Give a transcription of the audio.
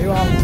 六万